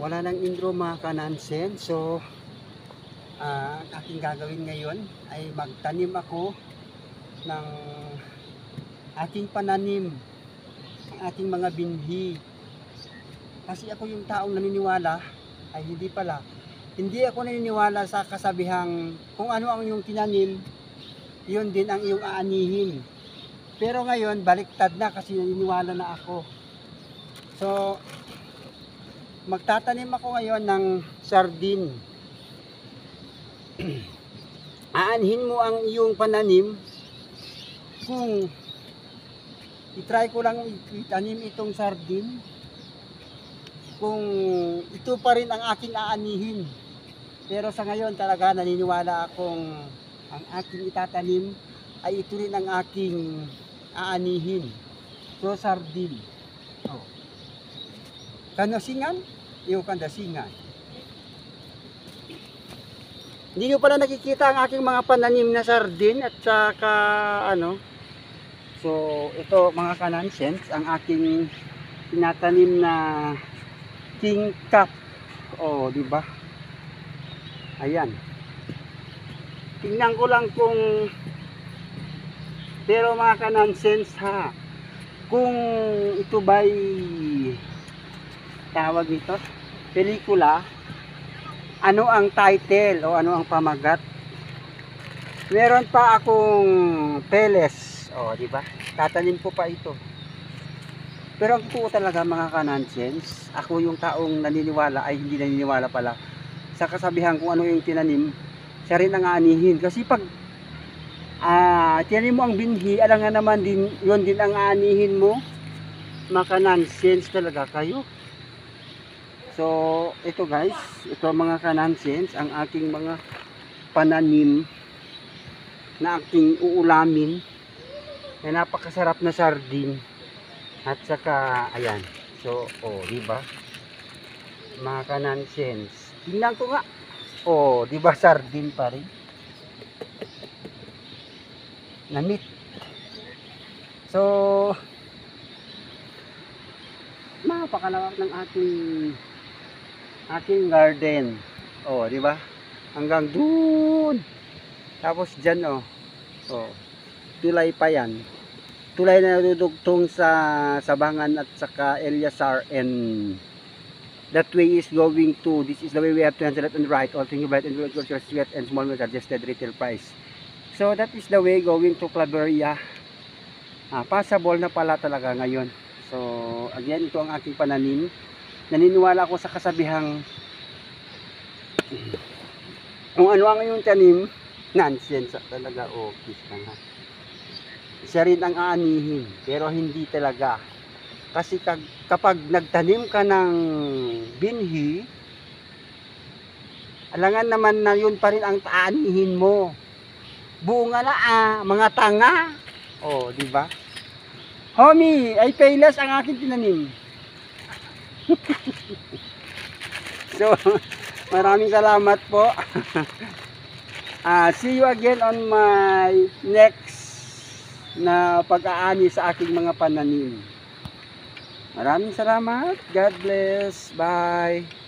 wala nang intro mga kanansen. So, ang aking gagawin ngayon ay magtanim ako ng aking pananim, ang aking mga binhi. Kasi ako yung taong naniniwala, ay hindi pala, hindi ako naniniwala sa kasabihang kung ano ang iyong tinanim, yun din ang iyong aanihin. Pero ngayon, baliktad na kasi naniniwala na ako. So, magtatanim ako ngayon ng sardine. Aanhin mo ang iyong pananim kung itry ko lang itanim itong sardine kung ito pa rin ang aking aanihin. Pero sa ngayon talaga naniniwala akong ang aking itatanim ay ito rin ang aking aanihin. So sardine. Oh. Kanasingan, iyo kandasingan. Hindi nyo pala nakikita ang aking mga pananim na sardine at saka ano. So ito mga kanansens, ang aking tinatanim na king cup. Oh, di ba? Ayan. Tingnan ko lang kung pero mga kanansens ha, kung ito ba'y tawag nito, pelikula, ano ang title o ano ang pamagat? Meron pa akong peles, o di ba? Tatanim ko pa ito. Pero ang totoo talaga mga kanansens, ako yung taong naniniwala ay hindi naniniwala pala sa kasabihan kung ano yung tinanim, siya rin ang aanihin. Kasi pag ah tinanim mo ang binhi, alangan naman din, yun din ang aanihin mo. Mga nonsense talaga kayo. So, ito guys, ito mga kanansens, ang aking mga pananim na aking uulamin na napakasarap na sardine. At saka, ayan. So, oh, di ba? Mga kanansens. Tingnan ko nga. Oh, di ba sardine pa rin? Namit. So, napakalawak ng ating ating garden. Oh, di ba? Hanggang doon. Tapos diyan oh. Oh. Tulay pa 'yan. Tulay na nadudugtong sa Sabangan at saka Eliasar and that way is going to this is the way we have to it on the right all things right and your sweat and small milk adjusted retail price so that is the way going to Claveria ah, passable na pala talaga ngayon so again ito ang aking pananim naniniwala ako sa kasabihang kung ano ang iyong tanim nonsense talaga okay lang ha siya rin ang aanihin pero hindi talaga. Kasi kag, kapag nagtanim ka ng binhi alangan naman na yun pa rin ang taanihin mo. Bunga na ah, mga tanga. Oh di ba? Homie ay payless ang aking tinanim so maraming salamat po Ah, see you again on my next na pag-aani sa aking mga pananim. Maraming salamat. God bless. Bye.